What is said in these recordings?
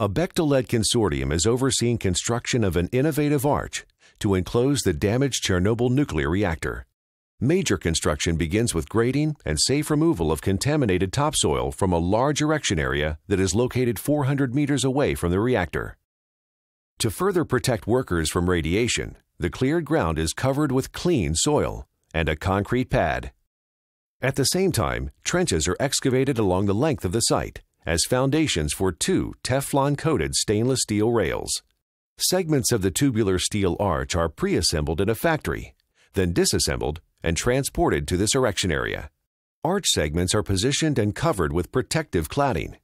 A Bechtel-led consortium is overseeing construction of an innovative arch to enclose the damaged Chernobyl nuclear reactor. Major construction begins with grading and safe removal of contaminated topsoil from a large erection area that is located 400 meters away from the reactor. To further protect workers from radiation, the cleared ground is covered with clean soil and a concrete pad. At the same time, trenches are excavated along the length of the site as foundations for two Teflon-coated stainless steel rails. Segments of the tubular steel arch are pre-assembled in a factory, then disassembled and transported to this erection area. Arch segments are positioned and covered with protective cladding.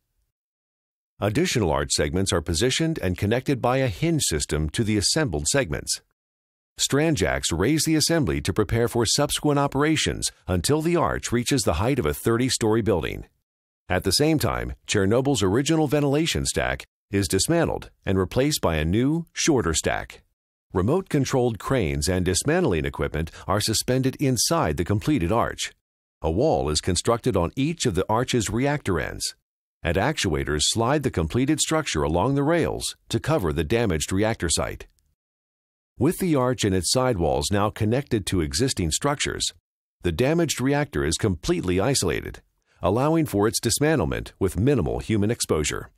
Additional arch segments are positioned and connected by a hinge system to the assembled segments. Strand jacks raise the assembly to prepare for subsequent operations until the arch reaches the height of a 30-story building. At the same time, Chernobyl's original ventilation stack is dismantled and replaced by a new, shorter stack. Remote controlled cranes and dismantling equipment are suspended inside the completed arch. A wall is constructed on each of the arch's reactor ends, and actuators slide the completed structure along the rails to cover the damaged reactor site. With the arch and its sidewalls now connected to existing structures, the damaged reactor is completely isolated allowing for its dismantlement with minimal human exposure.